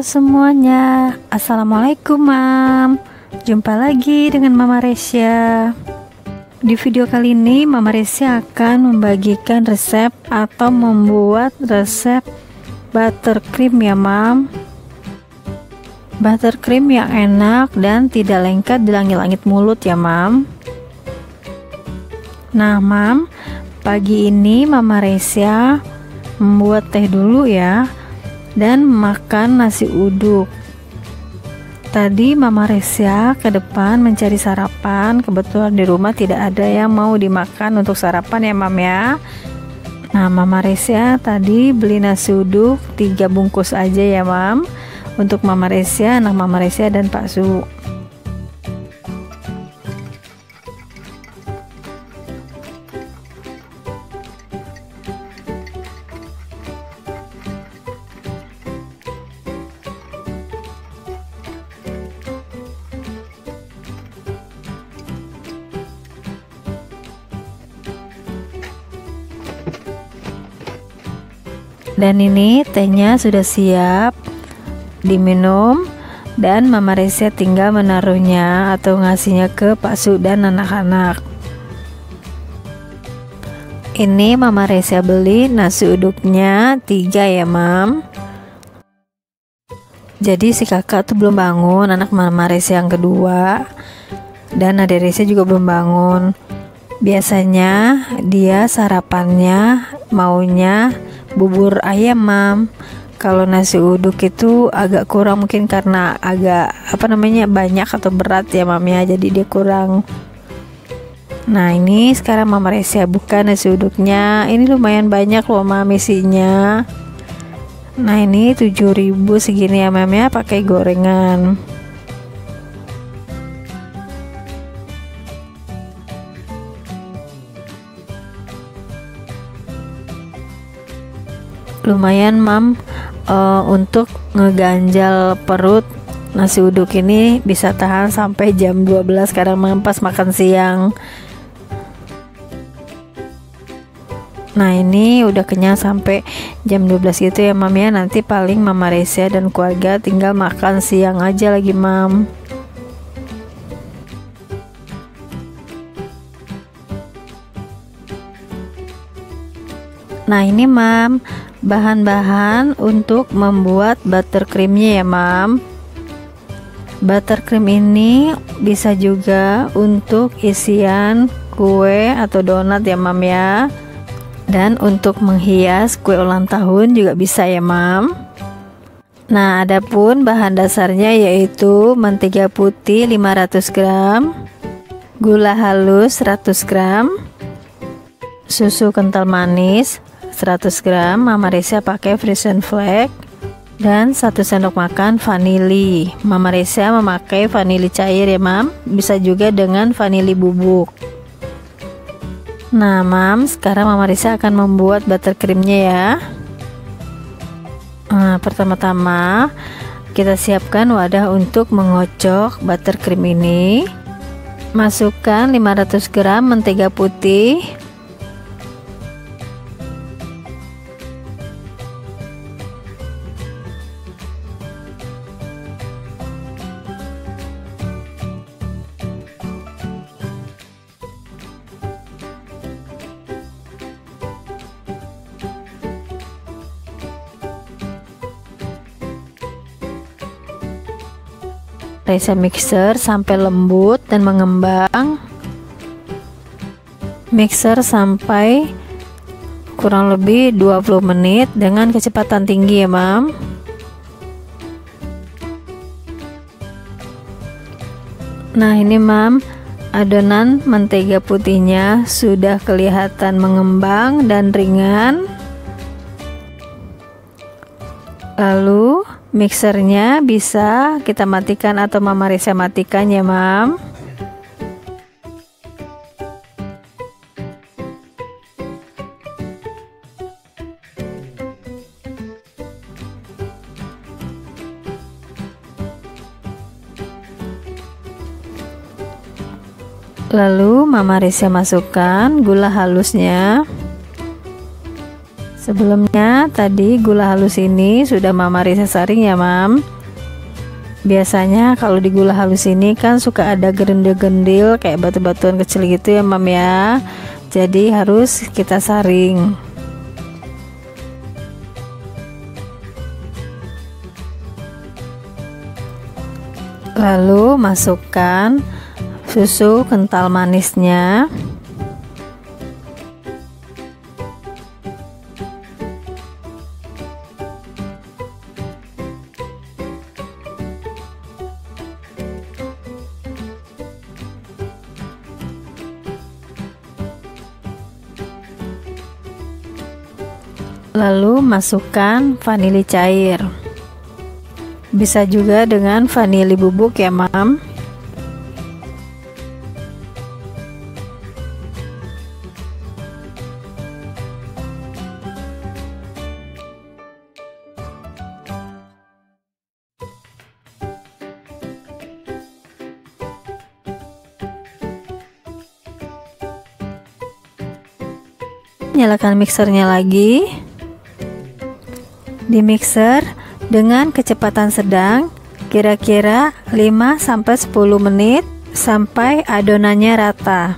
Semuanya, Assalamualaikum Mam. Jumpa lagi dengan Mama Resya Di video kali ini Mama Resya akan membagikan resep atau membuat resep buttercream ya Mam. Buttercream yang enak dan tidak lengket di langit-langit mulut ya Mam. Nah Mam, pagi ini Mama Resya membuat teh dulu ya dan makan nasi uduk. Tadi Mama Resya ke depan mencari sarapan, kebetulan di rumah tidak ada yang mau dimakan untuk sarapan ya Mam ya. Nah Mama Resya tadi beli nasi uduk 3 bungkus aja ya Mam untuk Mama Resya, anak Mama Resya dan Pak Su. Dan ini tehnya sudah siap diminum dan Mama Reza tinggal menaruhnya atau ngasihnya ke Pak Su dan anak-anak. Ini Mama Reza beli nasi uduknya tiga ya Mam. Jadi si kakak tuh belum bangun anak Mama Reza yang kedua. Dan adik Reza juga belum bangun. Biasanya dia sarapannya maunya bubur ayam mam. Kalau nasi uduk itu agak kurang mungkin karena agak apa namanya banyak atau berat ya mam ya. Jadi dia kurang. Nah ini sekarang mama Resa buka nasi uduknya. Ini lumayan banyak loh mam isinya. Nah ini 7000 segini ya mam ya pakai gorengan lumayan mam. Uh, untuk ngeganjal perut nasi uduk ini bisa tahan sampai jam 12 kadang mam pas makan siang. Nah ini udah kenyang sampai jam 12 gitu ya mam ya. Nanti paling mama Reza dan keluarga tinggal makan siang aja lagi mam. Nah ini mam bahan-bahan untuk membuat buttercreamnya ya mam. Buttercream ini bisa juga untuk isian kue atau donat ya mam ya. Dan untuk menghias kue ulang tahun juga bisa ya mam. Nah adapun bahan dasarnya yaitu mentega putih 500 gram Gula halus 100 gram Susu kental manis 100 gram Mama Reza pakai frozen flake dan 1 sendok makan vanili. Mama Reza memakai vanili cair ya mam. Bisa juga dengan vanili bubuk. Nah mam sekarang Mama Reza akan membuat buttercreamnya ya. Nah pertama-tama kita siapkan wadah untuk mengocok buttercream ini. Masukkan 500 gram mentega putih Reza mixer sampai lembut dan mengembang. Mixer sampai kurang lebih 20 menit dengan kecepatan tinggi ya mam. Nah ini mam adonan mentega putihnya sudah kelihatan mengembang dan ringan. Lalu mixernya bisa kita matikan atau Mama Risa matikan ya Mam. Lalu Mama Risa masukkan gula halusnya Sebelumnya tadi gula halus ini sudah Mama Risa saring ya Mam. Biasanya kalau di gula halus ini kan suka ada gerendil-gerendil kayak batu-batuan kecil gitu ya Mam ya. Jadi harus kita saring. Lalu masukkan susu kental manisnya Lalu masukkan vanili cair. Bisa juga dengan vanili bubuk ya, Mam. Nyalakan mixernya lagi di mixer dengan kecepatan sedang kira-kira 5-10 menit sampai adonannya rata.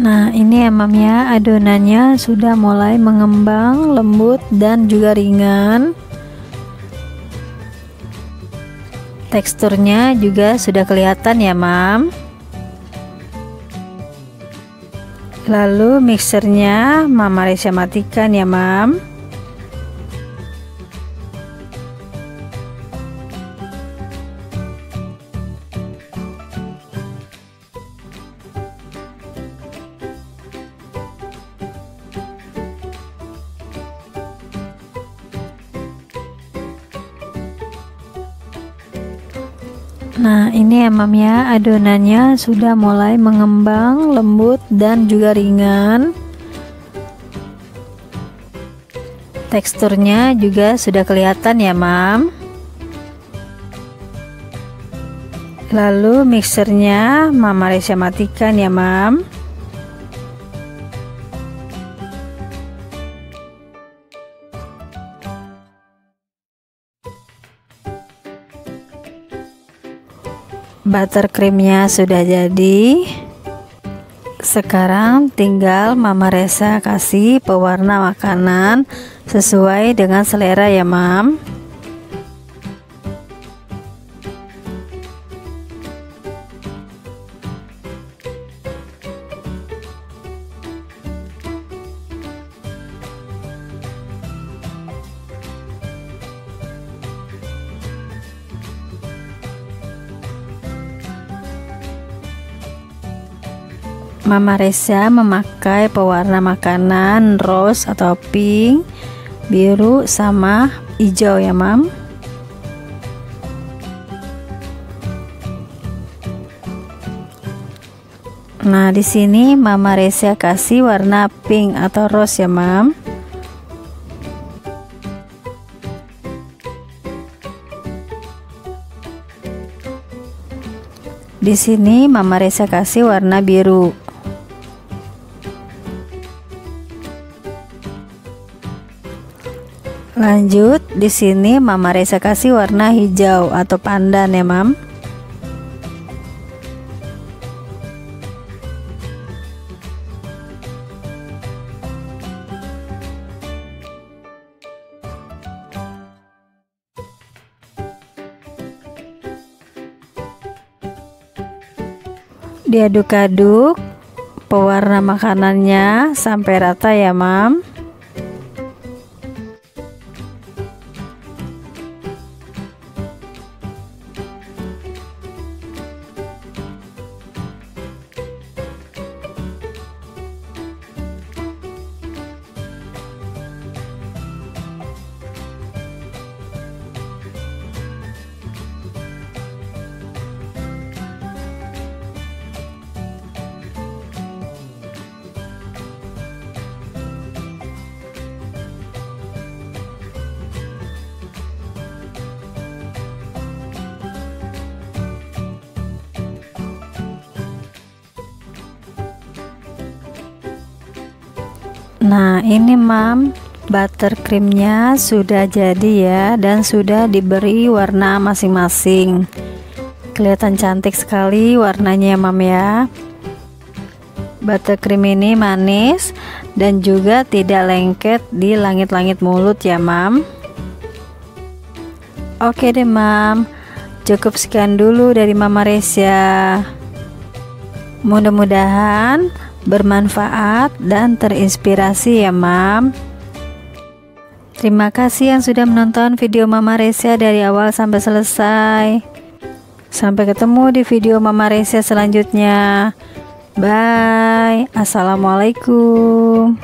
Nah ini ya mam ya adonannya sudah mulai mengembang lembut dan juga ringan. Teksturnya juga sudah kelihatan ya mam Lalu mixernya Mama Reza matikan ya Mam Nah ini ya mam ya. Adonannya sudah mulai mengembang lembut dan juga ringan. Teksturnya juga sudah kelihatan ya mam. Lalu mixernya Mama Reza matikan ya mam buttercreamnya sudah jadi. Sekarang tinggal Mama Resa kasih pewarna makanan sesuai dengan selera ya Mam Mama Reza memakai pewarna makanan rose atau pink, biru sama hijau ya, Mam. Nah, di sini Mama Reza kasih warna pink atau rose ya, Mam. Di sini Mama Reza kasih warna biru. Lanjut, di sini Mama Reza kasih warna hijau atau pandan ya, Mam. Diaduk-aduk pewarna makanannya sampai rata ya, Mam. Nah ini mam. Buttercreamnya sudah jadi ya dan sudah diberi warna masing-masing. Kelihatan cantik sekali warnanya ya mam ya. Buttercream ini manis dan juga tidak lengket di langit-langit mulut ya mam. Oke deh mam. Cukup sekian dulu dari mama Resya mudah-mudahan bermanfaat dan terinspirasi ya mam. Terima kasih yang sudah menonton video Mama Resya dari awal sampai selesai. Sampai ketemu di video Mama Resya selanjutnya. Bye. Assalamualaikum